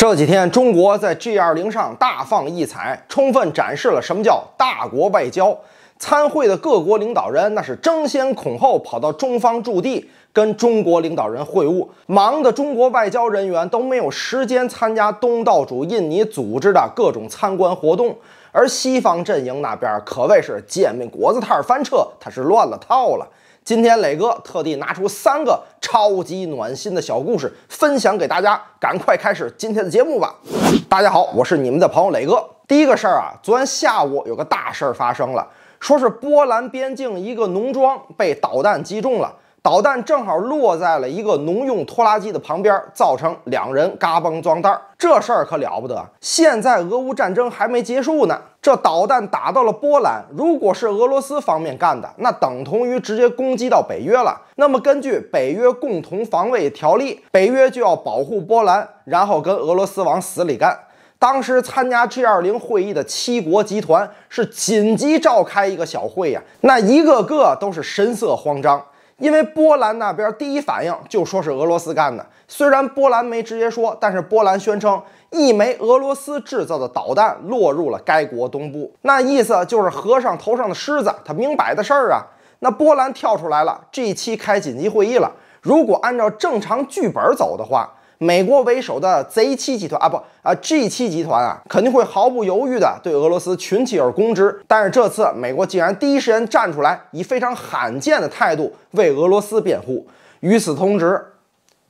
这几天，中国在 G20 上大放异彩，充分展示了什么叫大国外交。参会的各国领导人那是争先恐后跑到中方驻地跟中国领导人会晤，忙的中国外交人员都没有时间参加东道主印尼组织的各种参观活动。而西方阵营那边可谓是煎饼果子摊翻车，他是乱了套了。今天磊哥特地拿出三个超级暖心的小故事分享给大家，赶快开始今天的节目吧！大家好，我是你们的朋友磊哥。第一个事儿啊，昨天下午有个大事儿发生了，说是波兰边境一个农庄被导弹击中了。导弹正好落在了一个农用拖拉机的旁边，造成两人嘎嘣撞蛋儿。这事儿可了不得！现在俄乌战争还没结束呢，这导弹打到了波兰，如果是俄罗斯方面干的，那等同于直接攻击到北约了。那么根据北约共同防卫条例，北约就要保护波兰，然后跟俄罗斯往死里干。当时参加 G20 会议的七国集团是紧急召开一个小会呀，那一个个都是神色慌张。因为波兰那边第一反应就说是俄罗斯干的，虽然波兰没直接说，但是波兰宣称一枚俄罗斯制造的导弹落入了该国东部，那意思就是和尚头上的虱子，他明摆的事儿啊。那波兰跳出来了这一期开紧急会议了，如果按照正常剧本走的话。美国为首的 Z 七集团啊，不啊 G 七集团啊，肯定会毫不犹豫地对俄罗斯群起而攻之。但是这次美国竟然第一时间站出来，以非常罕见的态度为俄罗斯辩护。与此同时，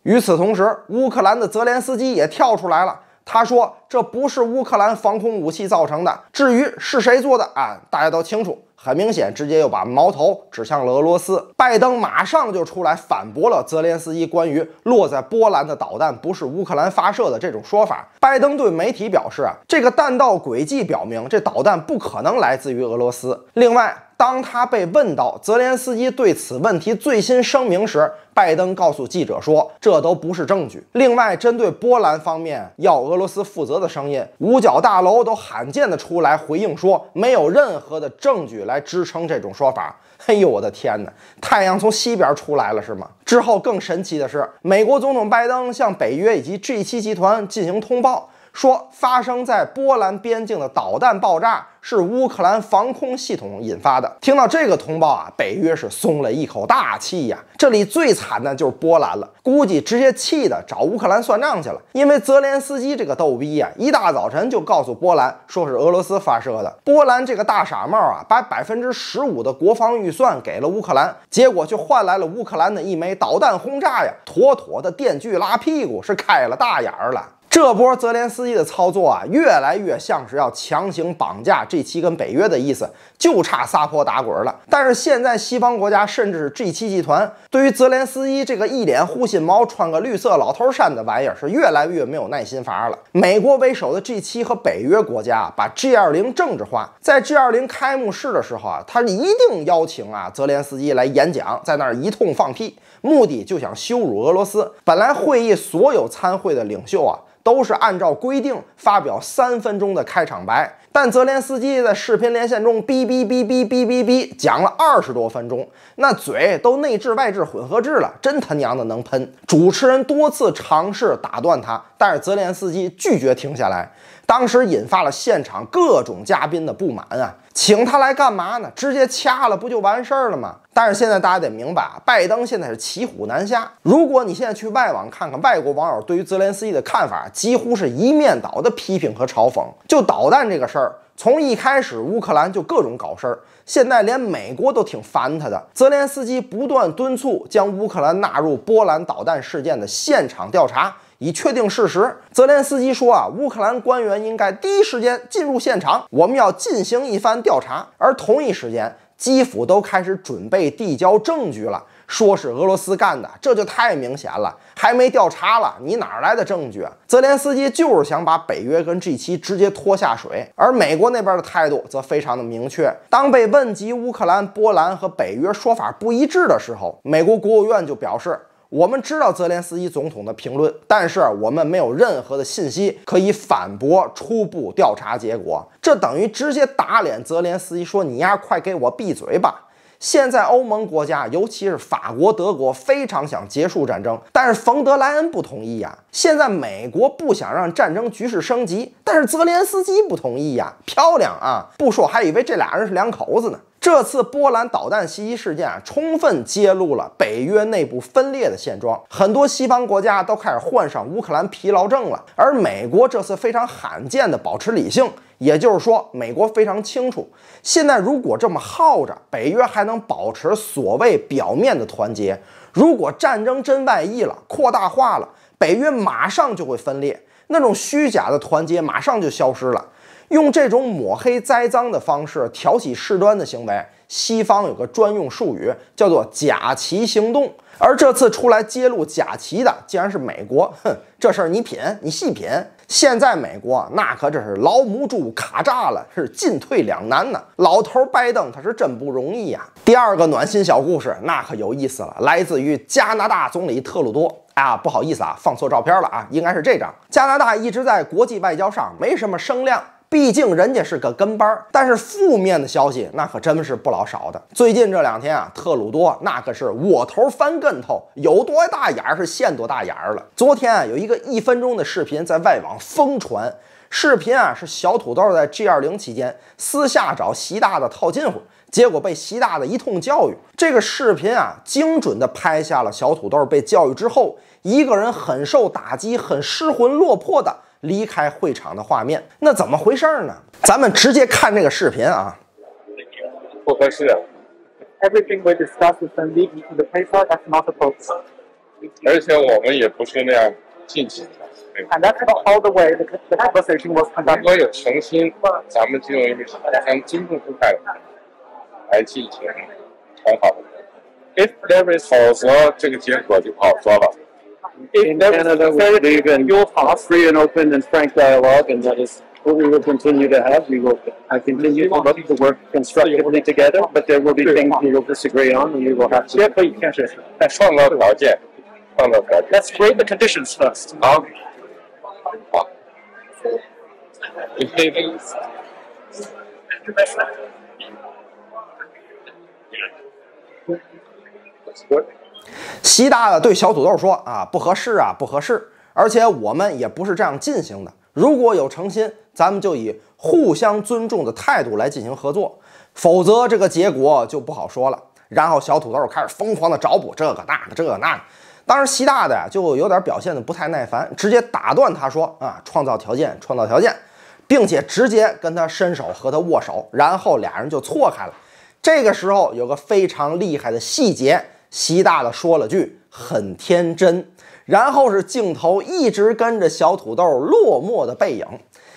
与此同时，乌克兰的泽连斯基也跳出来了，他说这不是乌克兰防空武器造成的。至于是谁做的啊，大家都清楚。很明显，直接又把矛头指向了俄罗斯。拜登马上就出来反驳了泽连斯基关于落在波兰的导弹不是乌克兰发射的这种说法。拜登对媒体表示啊，这个弹道轨迹表明这导弹不可能来自于俄罗斯。另外，当他被问到泽连斯基对此问题最新声明时，拜登告诉记者说：“这都不是证据。”另外，针对波兰方面要俄罗斯负责的声音，五角大楼都罕见的出来回应说，没有任何的证据来支撑这种说法。哎呦，我的天哪！太阳从西边出来了是吗？之后更神奇的是，美国总统拜登向北约以及 G7 集团进行通报。说发生在波兰边境的导弹爆炸是乌克兰防空系统引发的。听到这个通报啊，北约是松了一口大气呀。这里最惨的就是波兰了，估计直接气的找乌克兰算账去了。因为泽连斯基这个逗逼呀，一大早晨就告诉波兰说是俄罗斯发射的。波兰这个大傻帽啊，把百分之十五的国防预算给了乌克兰，结果却换来了乌克兰的一枚导弹轰炸呀，妥妥的电锯拉屁股，是开了大眼儿了。这波泽连斯基的操作啊，越来越像是要强行绑架 G7 跟北约的意思，就差撒泼打滚了。但是现在西方国家，甚至是 G7 集团，对于泽连斯基这个一脸护心毛、穿个绿色老头衫的玩意儿，是越来越没有耐心法了。美国为首的 G7 和北约国家把 G20 政治化，在 G20 开幕式的时候啊，他一定邀请啊泽连斯基来演讲，在那儿一通放屁，目的就想羞辱俄罗斯。本来会议所有参会的领袖啊。都是按照规定发表三分钟的开场白，但泽连斯基在视频连线中哔哔哔哔哔哔哔讲了二十多分钟，那嘴都内置外置混合制了，真他娘的能喷！主持人多次尝试打断他，但是泽连斯基拒绝停下来，当时引发了现场各种嘉宾的不满啊。请他来干嘛呢？直接掐了不就完事儿了吗？但是现在大家得明白啊，拜登现在是骑虎难下。如果你现在去外网看看外国网友对于泽连斯基的看法，几乎是一面倒的批评和嘲讽。就导弹这个事儿，从一开始乌克兰就各种搞事儿，现在连美国都挺烦他的。泽连斯基不断敦促将乌克兰纳入波兰导弹事件的现场调查。以确定事实，泽连斯基说啊，乌克兰官员应该第一时间进入现场，我们要进行一番调查。而同一时间，基辅都开始准备递交证据了，说是俄罗斯干的，这就太明显了。还没调查了，你哪来的证据？泽连斯基就是想把北约跟 G7 直接拖下水。而美国那边的态度则非常的明确，当被问及乌克兰、波兰和北约说法不一致的时候，美国国务院就表示。我们知道泽连斯基总统的评论，但是我们没有任何的信息可以反驳初步调查结果。这等于直接打脸泽连斯基，说你丫快给我闭嘴吧！现在欧盟国家，尤其是法国、德国，非常想结束战争，但是冯德莱恩不同意呀。现在美国不想让战争局势升级，但是泽连斯基不同意呀。漂亮啊！不说还以为这俩人是两口子呢。这次波兰导弹袭击事件啊，充分揭露了北约内部分裂的现状。很多西方国家都开始患上乌克兰疲劳症了，而美国这次非常罕见的保持理性，也就是说，美国非常清楚，现在如果这么耗着，北约还能保持所谓表面的团结；如果战争真外溢了，扩大化了，北约马上就会分裂，那种虚假的团结马上就消失了。用这种抹黑栽赃的方式挑起事端的行为，西方有个专用术语叫做“假旗行动”。而这次出来揭露假旗的，竟然是美国。哼，这事儿你品，你细品。现在美国那可真是老母猪卡炸了，是进退两难呢。老头拜登他是真不容易呀。第二个暖心小故事，那可有意思了，来自于加拿大总理特鲁多。啊，不好意思啊，放错照片了啊，应该是这张。加拿大一直在国际外交上没什么声量。毕竟人家是个跟班儿，但是负面的消息那可真是不老少的。最近这两天啊，特鲁多那可是窝头翻跟头，有多大眼儿是现多大眼儿了。昨天啊，有一个一分钟的视频在外网疯传，视频啊是小土豆在 G20 期间私下找习大大套近乎，结果被习大大一通教育。这个视频啊，精准地拍下了小土豆被教育之后，一个人很受打击、很失魂落魄的。离开会场的画面，那怎么回事呢？咱们直接看这个视频啊。不合适。Everything we discuss is lead to the paper. That's not supposed. 而且我们也不是那样进行的。And that's not all the way the the conversation was conducted. 如果有诚心，咱们就用一个非常尊重姿态来进行很好的。If there is 否则这个结果就不好说了。in Canada, we believe in free and open and frank dialogue, and that is what we will continue to have. We will continue to look to work constructively together, but there will be things we will disagree on, and we will have to. Let's create the conditions first. 好，好，你可以。Good. 习大大对小土豆说：“啊，不合适啊，不合适！而且我们也不是这样进行的。如果有诚心，咱们就以互相尊重的态度来进行合作；否则，这个结果就不好说了。”然后小土豆开始疯狂的找补这个那个这个那个。当时习大大就有点表现的不太耐烦，直接打断他说：“啊，创造条件，创造条件，并且直接跟他伸手和他握手，然后俩人就错开了。”这个时候有个非常厉害的细节。习大大说了句“很天真”，然后是镜头一直跟着小土豆落寞的背影。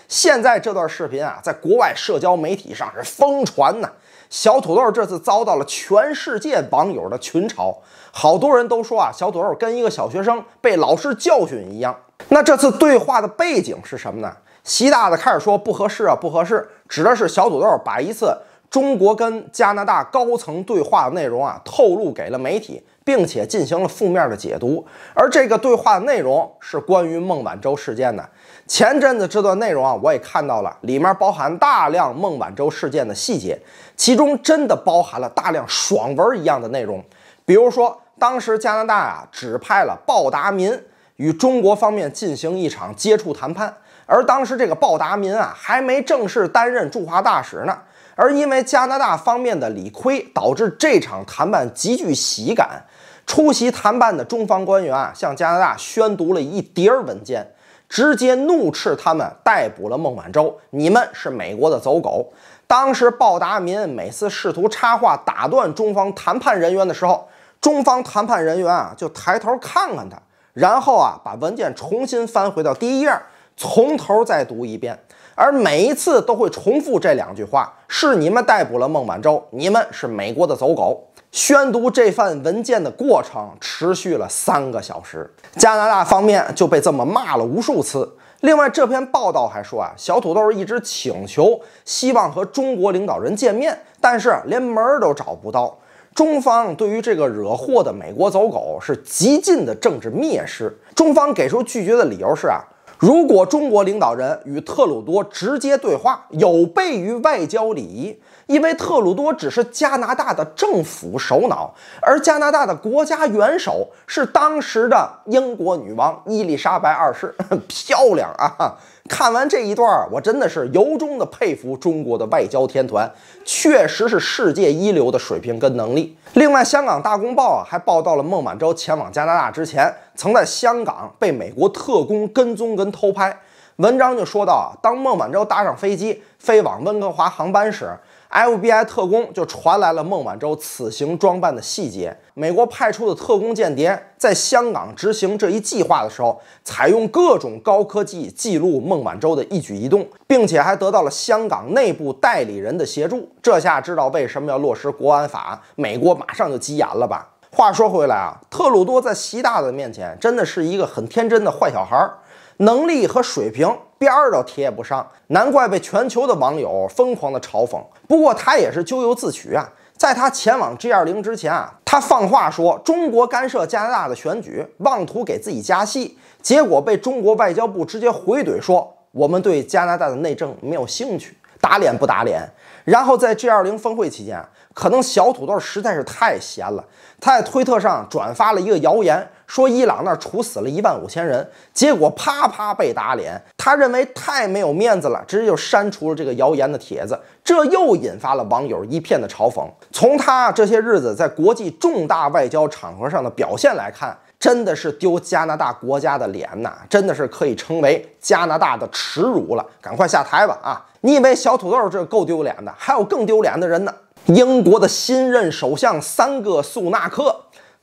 现在这段视频啊，在国外社交媒体上是疯传呐。小土豆这次遭到了全世界网友的群嘲，好多人都说啊，小土豆跟一个小学生被老师教训一样。那这次对话的背景是什么呢？习大大开始说不合适啊，不合适，指的是小土豆把一次。中国跟加拿大高层对话的内容啊，透露给了媒体，并且进行了负面的解读。而这个对话的内容是关于孟晚舟事件的。前阵子这段内容啊，我也看到了，里面包含大量孟晚舟事件的细节，其中真的包含了大量爽文一样的内容。比如说，当时加拿大啊指派了鲍达民与中国方面进行一场接触谈判，而当时这个鲍达民啊还没正式担任驻华大使呢。而因为加拿大方面的理亏，导致这场谈判极具喜感。出席谈判的中方官员啊，向加拿大宣读了一叠文件，直接怒斥他们逮捕了孟晚舟，你们是美国的走狗。当时鲍达民每次试图插话打断中方谈判人员的时候，中方谈判人员啊就抬头看看他，然后啊把文件重新翻回到第一页，从头再读一遍。而每一次都会重复这两句话：是你们逮捕了孟晚舟，你们是美国的走狗。宣读这份文件的过程持续了三个小时，加拿大方面就被这么骂了无数次。另外，这篇报道还说啊，小土豆一直请求希望和中国领导人见面，但是连门都找不到。中方对于这个惹祸的美国走狗是极尽的政治蔑视。中方给出拒绝的理由是啊。如果中国领导人与特鲁多直接对话，有悖于外交礼仪，因为特鲁多只是加拿大的政府首脑，而加拿大的国家元首是当时的英国女王伊丽莎白二世，漂亮啊！看完这一段，我真的是由衷的佩服中国的外交天团，确实是世界一流的水平跟能力。另外，香港大公报啊还报道了孟晚舟前往加拿大之前，曾在香港被美国特工跟踪跟偷拍。文章就说到啊，当孟晚舟搭上飞机飞往温哥华航班时。FBI 特工就传来了孟晚舟此行装扮的细节。美国派出的特工间谍在香港执行这一计划的时候，采用各种高科技记录孟晚舟的一举一动，并且还得到了香港内部代理人的协助。这下知道为什么要落实国安法，美国马上就急眼了吧？话说回来啊，特鲁多在习大大面前真的是一个很天真的坏小孩儿。能力和水平边儿都贴不上，难怪被全球的网友疯狂的嘲讽。不过他也是咎由自取啊！在他前往 G20 之前啊，他放话说中国干涉加拿大的选举，妄图给自己加戏，结果被中国外交部直接回怼说我们对加拿大的内政没有兴趣，打脸不打脸。然后在 G20 峰会期间，可能小土豆实在是太闲了，他在推特上转发了一个谣言。说伊朗那儿处死了一万五千人，结果啪啪被打脸。他认为太没有面子了，直接就删除了这个谣言的帖子。这又引发了网友一片的嘲讽。从他这些日子在国际重大外交场合上的表现来看，真的是丢加拿大国家的脸呐，真的是可以称为加拿大的耻辱了。赶快下台吧！啊，你以为小土豆这够丢脸的？还有更丢脸的人呢。英国的新任首相三哥苏纳克。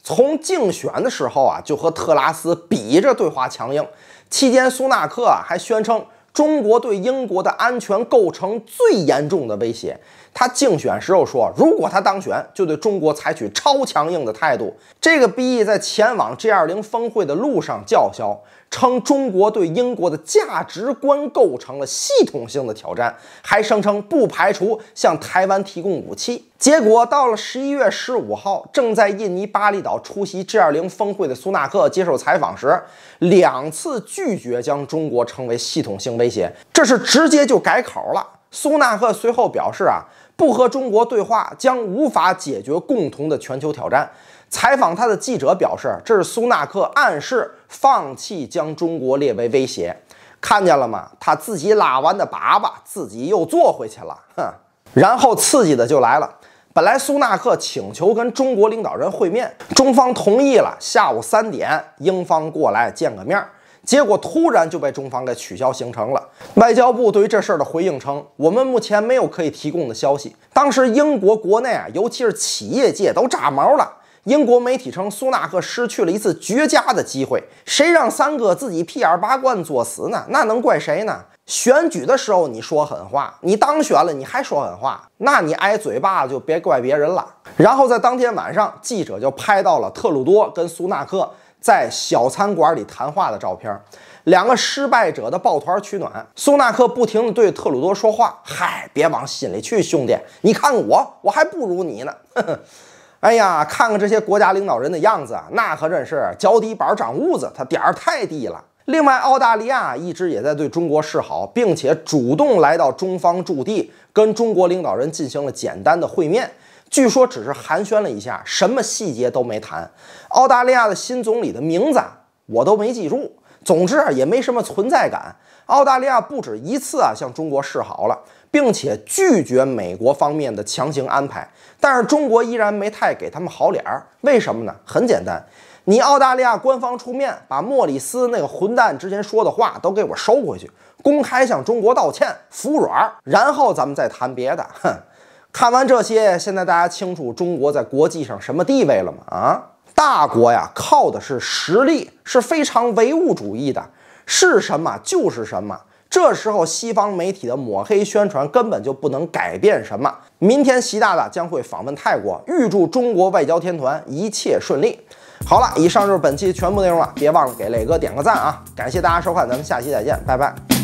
从竞选的时候啊，就和特拉斯比着对华强硬。期间，苏纳克啊还宣称中国对英国的安全构成最严重的威胁。他竞选时候说，如果他当选，就对中国采取超强硬的态度。这个 B E 在前往 G20 峰会的路上叫嚣。称中国对英国的价值观构成了系统性的挑战，还声称不排除向台湾提供武器。结果到了十一月十五号，正在印尼巴厘岛出席 G20 峰会的苏纳克接受采访时，两次拒绝将中国称为系统性威胁，这是直接就改口了。苏纳克随后表示啊，不和中国对话将无法解决共同的全球挑战。采访他的记者表示，这是苏纳克暗示放弃将中国列为威胁。看见了吗？他自己拉完的粑粑，自己又坐回去了。哼！然后刺激的就来了。本来苏纳克请求跟中国领导人会面，中方同意了，下午三点英方过来见个面。结果突然就被中方给取消行程了。外交部对于这事儿的回应称：“我们目前没有可以提供的消息。”当时英国国内啊，尤其是企业界都炸毛了。英国媒体称，苏纳克失去了一次绝佳的机会。谁让三哥自己屁眼拔罐作死呢？那能怪谁呢？选举的时候你说狠话，你当选了你还说狠话，那你挨嘴巴就别怪别人了。然后在当天晚上，记者就拍到了特鲁多跟苏纳克在小餐馆里谈话的照片，两个失败者的抱团取暖。苏纳克不停地对特鲁多说话：“嗨，别往心里去，兄弟，你看我，我还不如你呢。”呵呵。哎呀，看看这些国家领导人的样子，那可真是脚底板长痦子，他点儿太低了。另外，澳大利亚一直也在对中国示好，并且主动来到中方驻地，跟中国领导人进行了简单的会面。据说只是寒暄了一下，什么细节都没谈。澳大利亚的新总理的名字我都没记住。总之啊，也没什么存在感。澳大利亚不止一次啊向中国示好了。并且拒绝美国方面的强行安排，但是中国依然没太给他们好脸儿。为什么呢？很简单，你澳大利亚官方出面把莫里斯那个混蛋之前说的话都给我收回去，公开向中国道歉，服软，然后咱们再谈别的。哼，看完这些，现在大家清楚中国在国际上什么地位了吗？啊，大国呀，靠的是实力，是非常唯物主义的，是什么就是什么。这时候，西方媒体的抹黑宣传根本就不能改变什么。明天，习大大将会访问泰国，预祝中国外交天团一切顺利。好了，以上就是本期全部内容了，别忘了给磊哥点个赞啊！感谢大家收看，咱们下期再见，拜拜。